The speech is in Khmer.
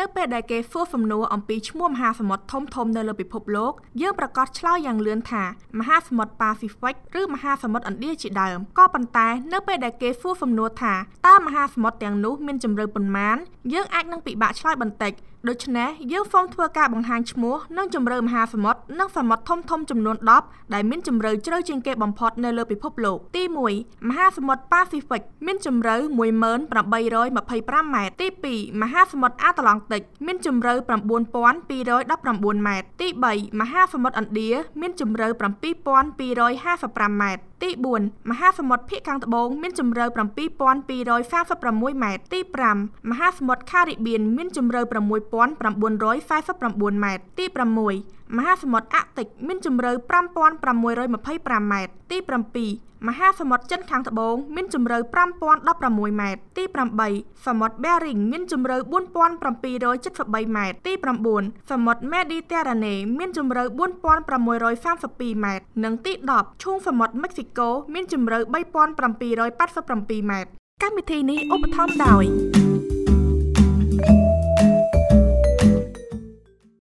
នៅពេលដែលគេធ្វើសំណួរអំពីឈ្មោះមហាសមុទ្រធំធំនៅលើពិភពលោកយើងប្រកាសឆ្លើយយ៉ាងលឿនថាមហាសមុទ្រប៉ាស៊ីហ្វិកឬមហាសមុទ្រឥណ្ឌាជាដើមក៏ប៉ុន្តែនៅពេលដែលគេសួរសំណួរថាតើមហាសមុទ្រទាំងនោះមានជម្រៅប៉ុន្មានយើងអាចនឹងពិបាកឆ្លើយបន្តិចដូច្នេះយើងសូមធ្វើការបង្ហាញឈ្មោះនិងជម្រៅមហាសមុទ្រនិងសមុទ្រធំធំចំនួន10ដែលមានជម្រៅជ្រៅជាងគេបំផុតនៅលើពិភពលោកទី1មហាសមុទ្រប៉ាស៊ីហ្វិកមានជម្រៅ11825ម៉ែត្រទី2មហាសមុទ្រអាត្លង់តិកមានជម្រៅ9219ម៉ែត្រទី3មហាសមុទ្រឥណ្ឌាមានជម្រៅ7255ម៉ែត្រទី4មហាសមុទ្រភាគខាងត្បូងមានជម្រៅ7236ម៉ែត្រទី5មហាសមុទ្រខារីបៀនមានជម្រៅ6949ម៉ែត្រទី6មហាសមុទ្រអាកទិកមានជម្រៅ5625ម៉ែត្រទី7មហាសមុទ្រចិនខាងត្បូងមានជម្រៅ5016ម៉ែត្រទី8សមុទ្រ Bering មានជម្រៅ4773ម៉ែត្រទី9សមុទ្រ Mediterranean មានជម្រៅ4632ម៉ែត្រនិងទី10ឈូងសមុទ្រ Mexico មានជម្រៅ3787ម៉ែត្រកម្មវិធីនេះឧបត្ថម្ភដោយ